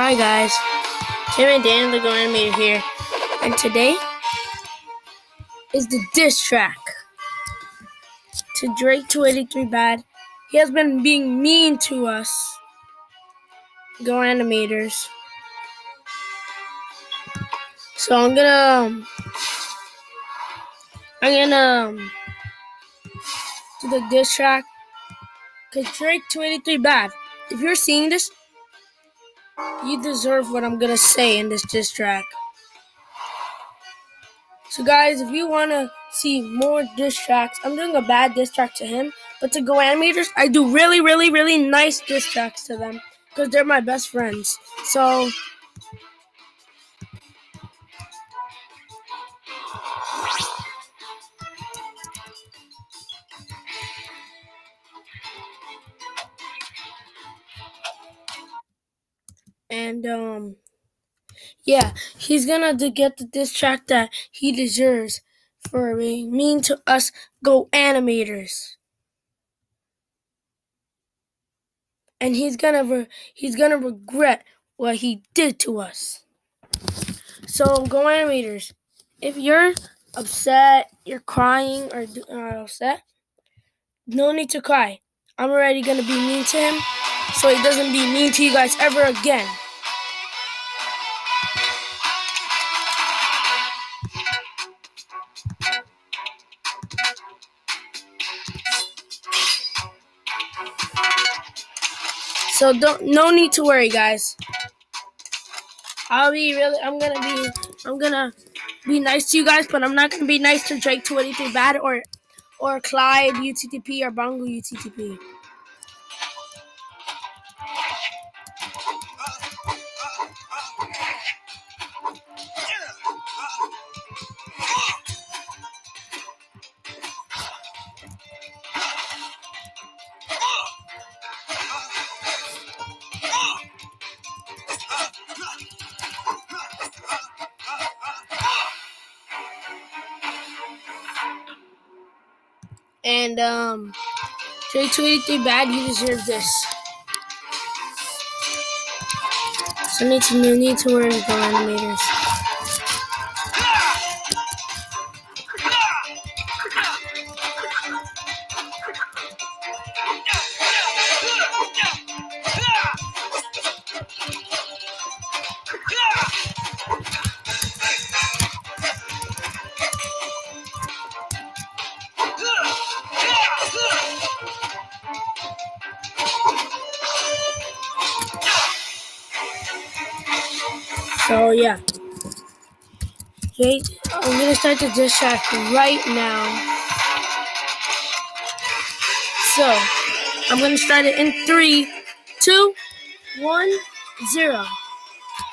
Hi guys, Tim and Dan the Go Animator here, and today is the diss track to Drake 283 Bad. He has been being mean to us, Go Animators. So I'm gonna, um, I'm gonna um, do the diss track, cause Drake 283 Bad. If you're seeing this, you deserve what I'm gonna say in this diss track. So, guys, if you wanna see more diss tracks, I'm doing a bad diss track to him, but to Go Animators, I do really, really, really nice diss tracks to them because they're my best friends. So. And um yeah, he's gonna get the diss track that he deserves for being mean to us go animators. And he's gonna he's gonna regret what he did to us. So go animators, if you're upset, you're crying or uh, upset, no need to cry. I'm already gonna be mean to him, so he doesn't be mean to you guys ever again. So don't no need to worry, guys. I'll be really I'm gonna be I'm gonna be nice to you guys, but I'm not gonna be nice to Drake 283 Bad or or Clyde UTTP or Bongo UTTP. And um Drake 283 Bad, you deserve this. So need to no need to worry, the animators. So yeah. Okay, I'm gonna start the diss track right now. So I'm gonna start it in three, two, one, zero.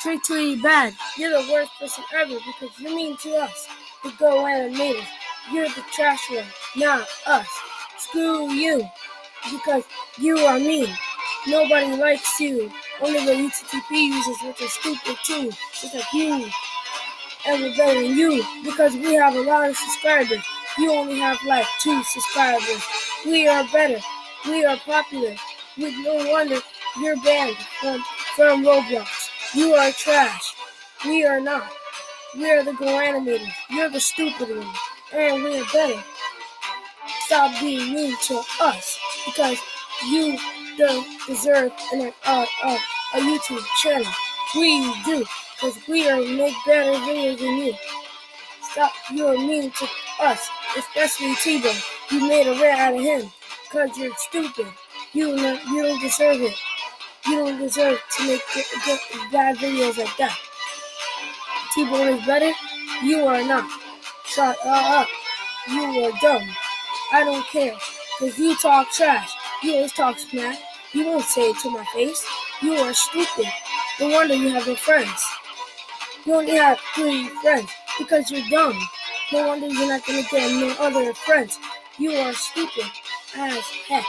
Drake Tweety bad. You're the worst person ever because you're mean to us, the Go Animators. You're the trash one, not us. Screw you, because you are mean. Nobody likes you. Only the UTTP users, which are stupid too, just like you. We're better than you because we have a lot of subscribers. You only have like two subscribers. We are better. We are popular. With no wonder you're banned from, from Roblox. You are trash. We are not. We are the Go Animators. You're the stupid one. And we are better. Stop being mean to us because you don't deserve an, uh, uh, a YouTube channel. We do, because we are make better videos than you. Stop, you are mean to us, especially T-Bone. You made a rat out of him, because you're stupid. You, you don't deserve it. You don't deserve to make get, get bad videos like that. T-Bone is better. You are not. Shut up. You are dumb. I don't care. Because you talk trash. You always talk smack. You won't say it to my face. You are stupid. No wonder you have no friends. You only have three friends because you're dumb. No wonder you're not to get no other friends. You are stupid as heck.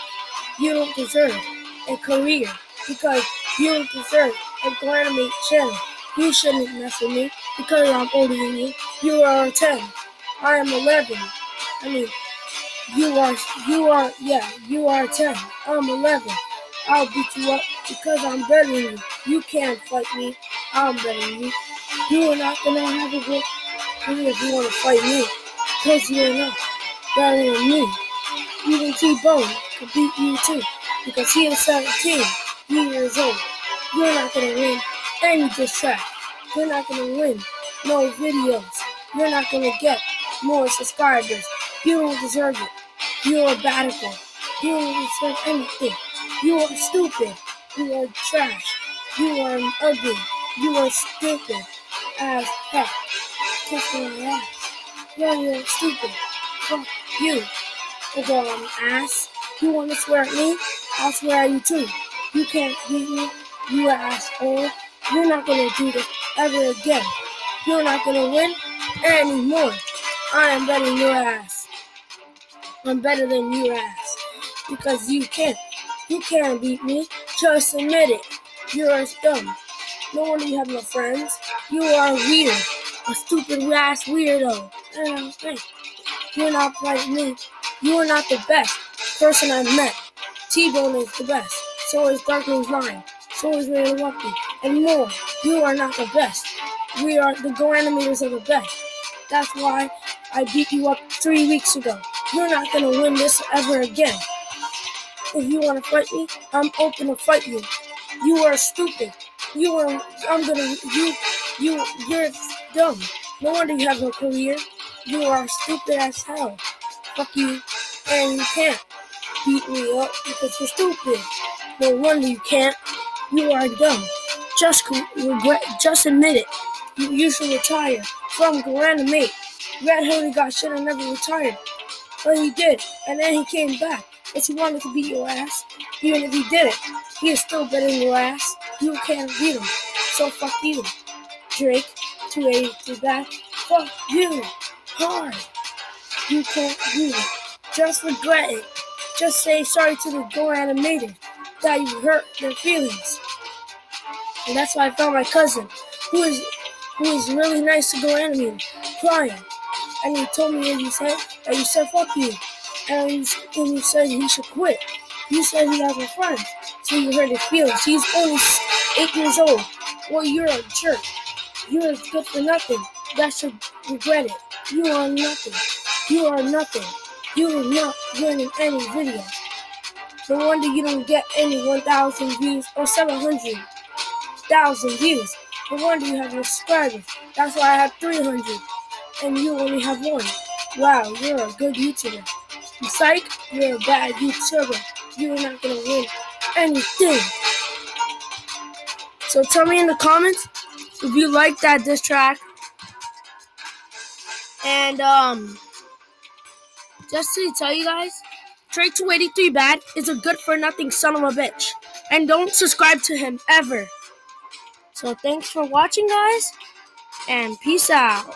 You don't deserve a career because you don't deserve a Glamate channel. You shouldn't mess with me because I'm older than you. You are 10. I am 11. I mean, you are, you are, yeah, you are 10. I'm 11. I'll beat you up because I'm better than you. You can't fight me. I'm better than you. You are not gonna have a good career if you want to fight me, because you're not better than me. Even T-Bone could beat you too, because he is 17 years old. You're not gonna win any diss track. You're not gonna win no videos. You're not gonna get more subscribers. You don't deserve it. You're a badical. You don't deserve anything. You are stupid. You are trash. You are ugly. You are stupid as heck. Ass. Yeah, you're stupid. Fuck you. The dumb ass. You want to swear at me? I'll swear at you too. You can't beat me. You asshole. You're not gonna do this ever again. You're not gonna win anymore. I am than your ass. I'm better than your ass. Because you can't. You can't beat me. Just admit it. You're dumb. No wonder you have no friends. You are weird. A stupid ass weirdo. And I'm saying, you're not like me. You are not the best person I've met. T-Bone is the best. So is Darkling's Nine. So is Ray Lucky. And more. You are not the best. We are the Go Animators are the best. That's why I beat you up three weeks ago. You're not gonna win this ever again. If you wanna fight me, I'm open to fight you. You are stupid. You are I'm gonna you you you're dumb. No wonder you have no career. You are stupid as hell. Fuck you. And you can't beat me up because you're stupid. No wonder you can't. You are dumb. Just regret just admit it. You, you should retire from GoAnimate. Red Hoodie got shit and never retired. But he did, and then he came back. If he wanted to beat your ass, even if he did it, he is still beating your ass. You can't beat him. So fuck you. Drake, 280 back. Fuck you. Hard. You can't beat it. Just regret it. Just say sorry to the Go Animated that you hurt their feelings. And that's why I found my cousin, who is who is really nice to Go Animated, crying. And he told me what you said, and you said fuck you. And you, and you said he should quit. You said he has a friend, so you hurt his feelings. He's only eight years old. Well, you're a jerk. You're good for nothing. That should regret it. You are nothing. You are nothing. You are not winning any videos. No wonder you don't get any 1,000 views or 700,000 views. No wonder you have no subscribers. That's why I have 300 and you only have one. Wow, you're a good YouTuber. Psych, you're a bad YouTuber. You're not gonna win anything. So tell me in the comments if you like that diss track. And um just to tell you guys, Drake 283 Bad is a good for nothing son of a bitch. And don't subscribe to him ever. So thanks for watching guys and peace out.